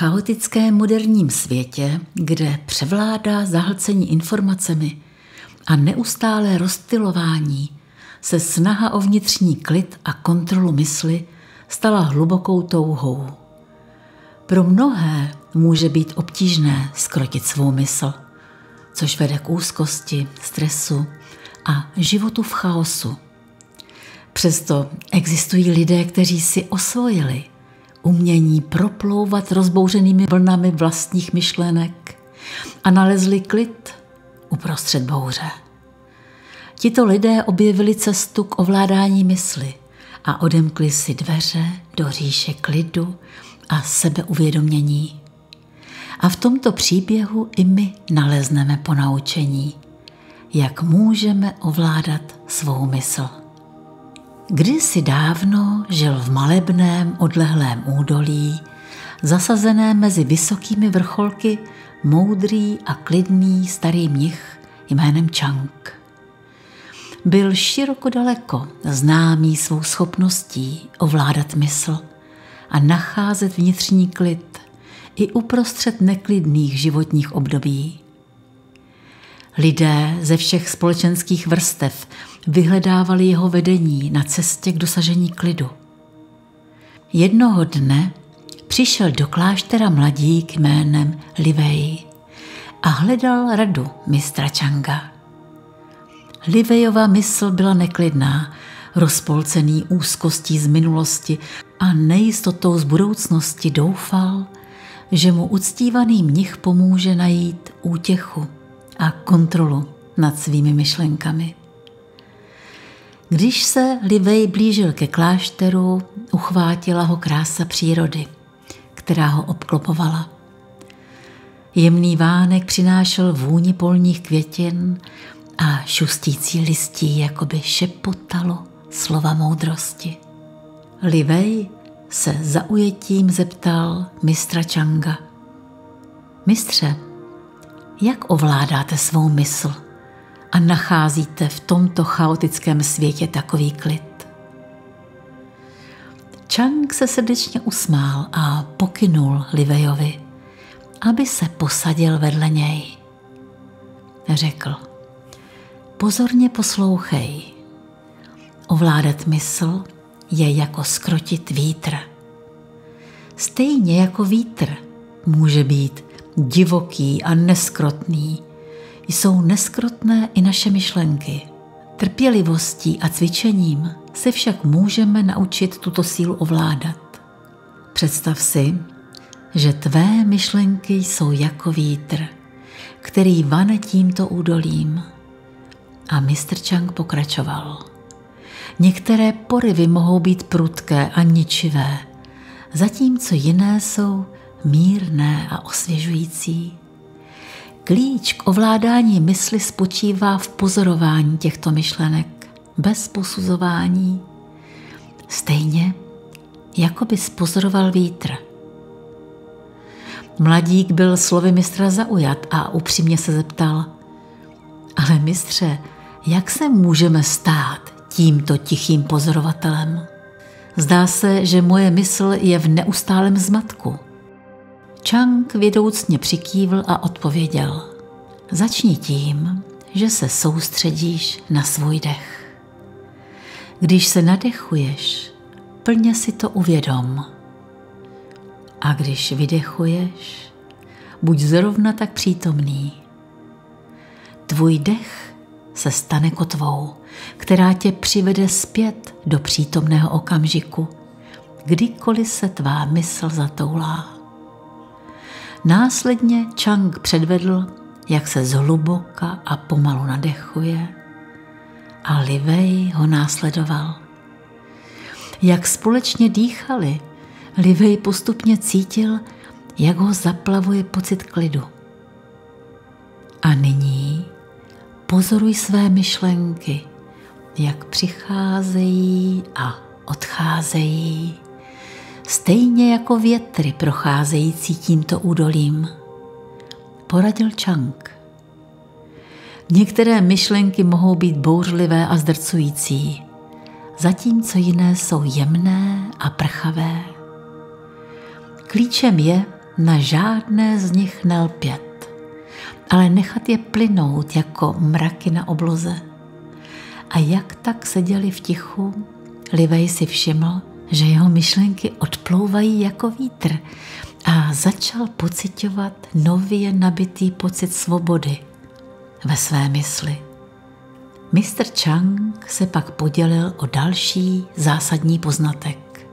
chaotickém moderním světě, kde převládá zahlcení informacemi a neustále rozstylování, se snaha o vnitřní klid a kontrolu mysli stala hlubokou touhou. Pro mnohé může být obtížné skrotit svou mysl, což vede k úzkosti, stresu a životu v chaosu. Přesto existují lidé, kteří si osvojili umění proplouvat rozbouřenými vlnami vlastních myšlenek a nalezli klid uprostřed bouře. Tito lidé objevili cestu k ovládání mysli a odemkli si dveře do říše klidu a sebeuvědomění. A v tomto příběhu i my nalezneme ponaučení, jak můžeme ovládat svou mysl. Kdysi dávno žil v malebném odlehlém údolí, zasazeném mezi vysokými vrcholky, moudrý a klidný starý mnich jménem Chang. Byl široko daleko známý svou schopností ovládat mysl a nacházet vnitřní klid i uprostřed neklidných životních období. Lidé ze všech společenských vrstev vyhledávali jeho vedení na cestě k dosažení klidu. Jednoho dne přišel do kláštera mladík jménem Livej a hledal radu mistra Changa. Livejova mysl byla neklidná, rozpolcený úzkostí z minulosti a nejistotou z budoucnosti doufal, že mu uctívaný mnich pomůže najít útěchu a kontrolu nad svými myšlenkami. Když se Livej blížil ke klášteru, uchvátila ho krása přírody, která ho obklopovala. Jemný vánek přinášel vůni polních květin a šustící listí jakoby šepotalo slova moudrosti. Livej se zaujetím zeptal mistra Changa. Mistře, jak ovládáte svou mysl a nacházíte v tomto chaotickém světě takový klid? Chang se srdečně usmál a pokynul Livejovi, aby se posadil vedle něj. Řekl, pozorně poslouchej. Ovládat mysl je jako skrotit vítr. Stejně jako vítr může být divoký a neskrotný, jsou neskrotné i naše myšlenky. Trpělivostí a cvičením se však můžeme naučit tuto sílu ovládat. Představ si, že tvé myšlenky jsou jako vítr, který vane tímto údolím. A mistr Chang pokračoval. Některé porivy mohou být prudké a ničivé, zatímco jiné jsou mírné a osvěžující. Klíč k ovládání mysli spočívá v pozorování těchto myšlenek, bez posuzování. Stejně, jako by spozoroval vítr. Mladík byl slovy mistra zaujat a upřímně se zeptal, ale mistře, jak se můžeme stát tímto tichým pozorovatelem? Zdá se, že moje mysl je v neustálém zmatku – Chang vědoucně přikývl a odpověděl. Začni tím, že se soustředíš na svůj dech. Když se nadechuješ, plně si to uvědom. A když vydechuješ, buď zrovna tak přítomný. Tvůj dech se stane kotvou, která tě přivede zpět do přítomného okamžiku, kdykoliv se tvá mysl zatoulá. Následně Chang předvedl, jak se zhluboka a pomalu nadechuje a Livej ho následoval. Jak společně dýchali, Livej postupně cítil, jak ho zaplavuje pocit klidu. A nyní pozoruj své myšlenky, jak přicházejí a odcházejí stejně jako větry procházející tímto údolím. Poradil Chang. Některé myšlenky mohou být bouřlivé a zdrcující, zatímco jiné jsou jemné a prchavé. Klíčem je na žádné z nich nelpět, ale nechat je plynout jako mraky na obloze. A jak tak seděli v tichu, Livej si všiml, že jeho myšlenky odplouvají jako vítr a začal pocitovat nově nabitý pocit svobody ve své mysli. Mr. Chang se pak podělil o další zásadní poznatek.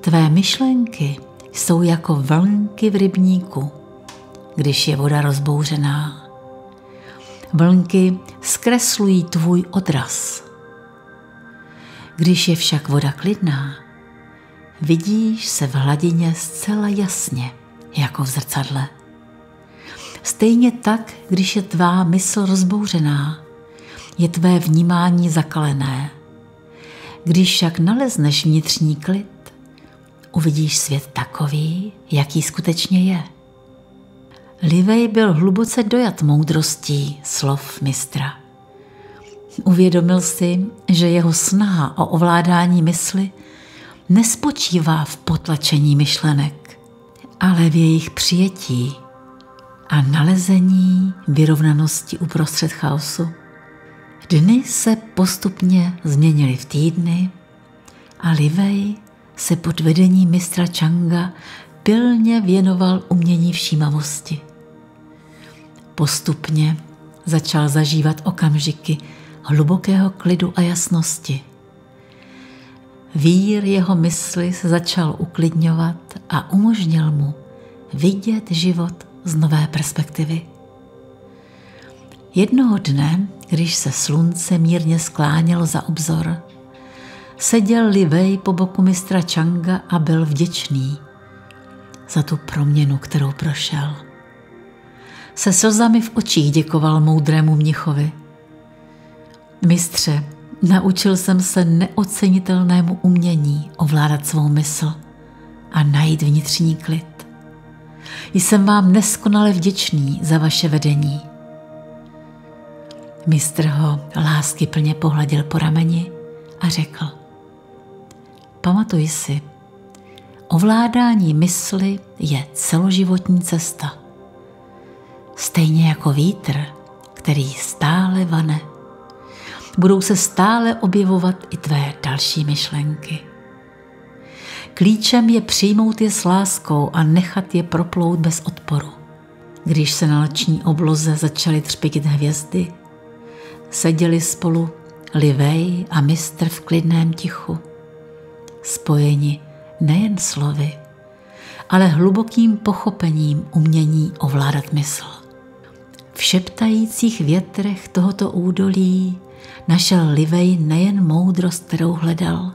Tvé myšlenky jsou jako vlnky v rybníku, když je voda rozbouřená. Vlnky zkreslují tvůj odraz. Když je však voda klidná, vidíš se v hladině zcela jasně, jako v zrcadle. Stejně tak, když je tvá mysl rozbouřená, je tvé vnímání zakalené. Když však nalezneš vnitřní klid, uvidíš svět takový, jaký skutečně je. Livej byl hluboce dojat moudrostí slov mistra. Uvědomil si, že jeho snaha o ovládání mysli nespočívá v potlačení myšlenek, ale v jejich přijetí a nalezení vyrovnanosti uprostřed chaosu. Dny se postupně změnily v týdny a Livej se pod vedením mistra Changa pilně věnoval umění všímavosti. Postupně začal zažívat okamžiky hlubokého klidu a jasnosti. Vír jeho mysli se začal uklidňovat a umožnil mu vidět život z nové perspektivy. Jednoho dne, když se slunce mírně sklánělo za obzor, seděl Livej po boku mistra Changa a byl vděčný za tu proměnu, kterou prošel. Se slzami v očích děkoval moudrému mnichovi. Mistře, naučil jsem se neocenitelnému umění ovládat svou mysl a najít vnitřní klid. Jsem vám neskonale vděčný za vaše vedení. Mistr ho lásky plně pohladil po rameni a řekl, pamatuj si, ovládání mysli je celoživotní cesta. Stejně jako vítr, který stále vane. Budou se stále objevovat i tvé další myšlenky. Klíčem je přijmout je s láskou a nechat je proplout bez odporu. Když se na noční obloze začaly třpitit hvězdy, seděli spolu Livej a mistr v klidném tichu, spojeni nejen slovy, ale hlubokým pochopením umění ovládat mysl. V šeptajících větrech tohoto údolí našel Livej nejen moudrost, kterou hledal,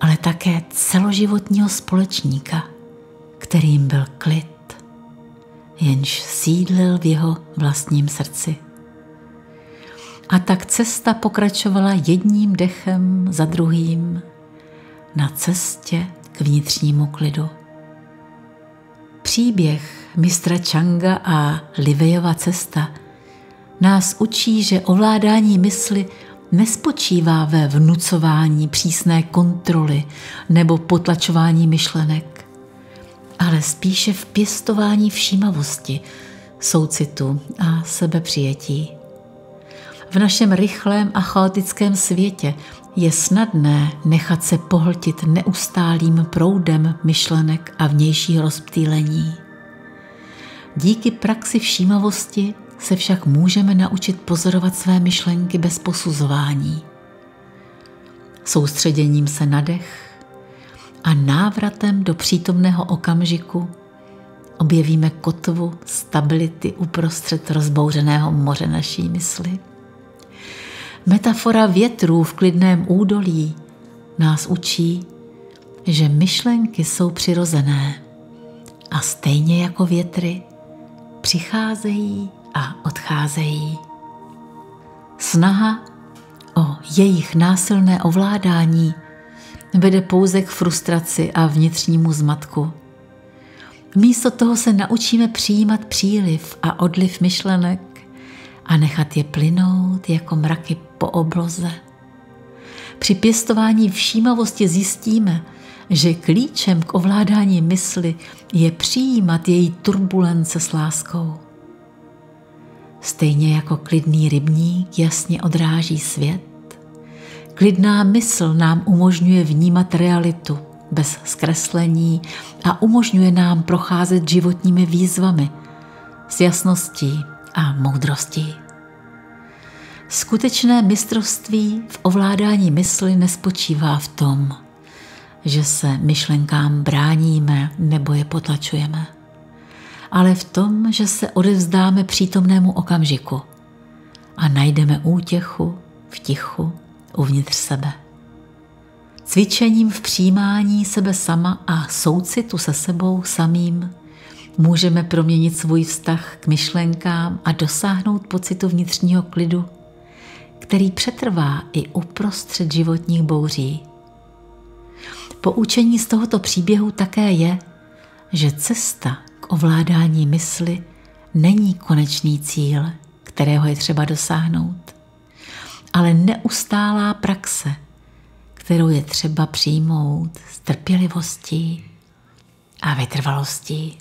ale také celoživotního společníka, kterým byl klid, jenž sídlil v jeho vlastním srdci. A tak cesta pokračovala jedním dechem za druhým na cestě k vnitřnímu klidu. Příběh mistra Changa a Livejova cesta nás učí, že ovládání mysli nespočívá ve vnucování přísné kontroly nebo potlačování myšlenek, ale spíše v pěstování všímavosti, soucitu a sebepřijetí. V našem rychlém a chaotickém světě je snadné nechat se pohltit neustálým proudem myšlenek a vnějšího rozptýlení. Díky praxi všímavosti se však můžeme naučit pozorovat své myšlenky bez posuzování. Soustředěním se na dech a návratem do přítomného okamžiku objevíme kotvu stability uprostřed rozbouřeného moře naší mysli. Metafora větrů v klidném údolí nás učí, že myšlenky jsou přirozené a stejně jako větry přicházejí a odcházejí. Snaha o jejich násilné ovládání vede pouze k frustraci a vnitřnímu zmatku. Místo toho se naučíme přijímat příliv a odliv myšlenek a nechat je plynout jako mraky po obloze. Při pěstování všímavosti zjistíme, že klíčem k ovládání mysli je přijímat její turbulence s láskou. Stejně jako klidný rybník jasně odráží svět, klidná mysl nám umožňuje vnímat realitu bez zkreslení a umožňuje nám procházet životními výzvami s jasností a moudrostí. Skutečné mistrovství v ovládání mysli nespočívá v tom, že se myšlenkám bráníme nebo je potlačujeme, ale v tom, že se odevzdáme přítomnému okamžiku a najdeme útěchu v tichu uvnitř sebe. Cvičením v přijímání sebe sama a soucitu se sebou samým můžeme proměnit svůj vztah k myšlenkám a dosáhnout pocitu vnitřního klidu, který přetrvá i uprostřed životních bouří. Poučení z tohoto příběhu také je, že cesta ovládání mysli není konečný cíl, kterého je třeba dosáhnout, ale neustálá praxe, kterou je třeba přijmout s trpělivostí a vytrvalostí.